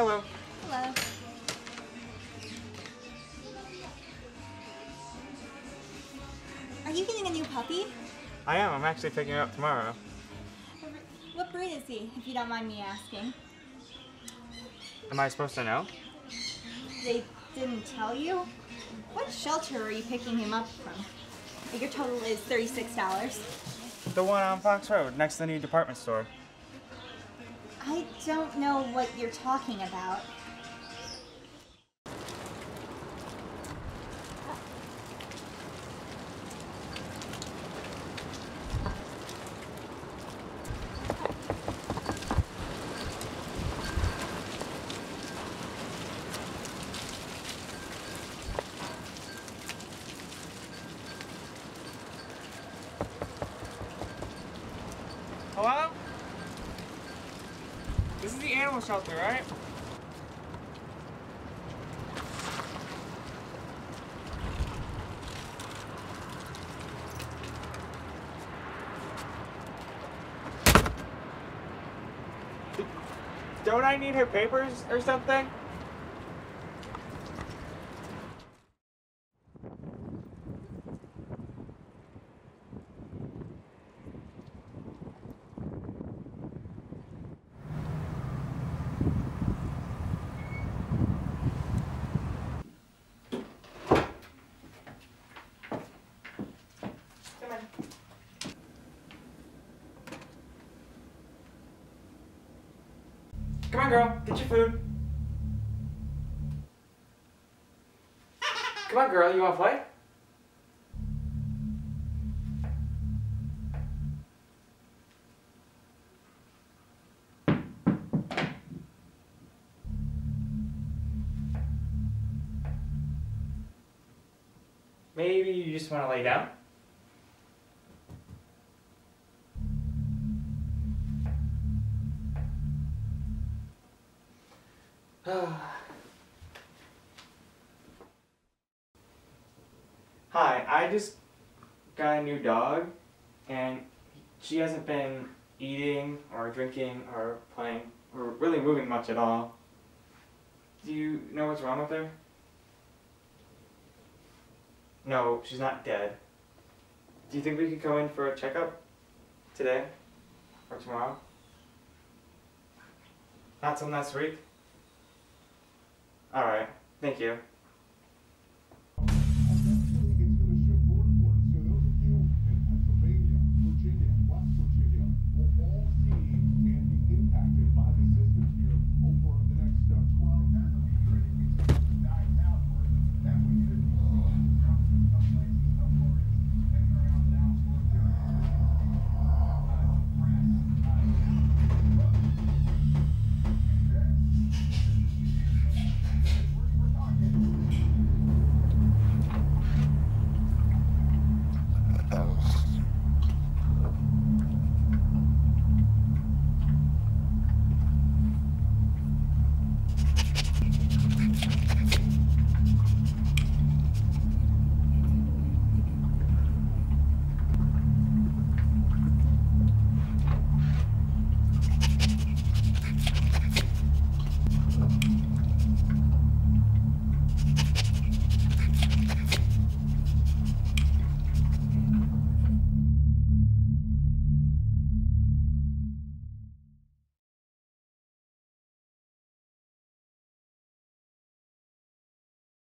Hello. Hello. Are you getting a new puppy? I am. I'm actually picking her up tomorrow. What breed is he, if you don't mind me asking? Am I supposed to know? They didn't tell you? What shelter are you picking him up from? Your total is $36. The one on Fox Road, next to the new department store. Don't know what you're talking about. Hello? This is the animal shelter, right? Don't I need her papers or something? On, girl. Get your food. Come on, girl. You want to play? Maybe you just want to lay down? Hi, I just got a new dog, and she hasn't been eating or drinking or playing or really moving much at all. Do you know what's wrong with her? No, she's not dead. Do you think we could go in for a checkup today or tomorrow? Not till next week? Thank you.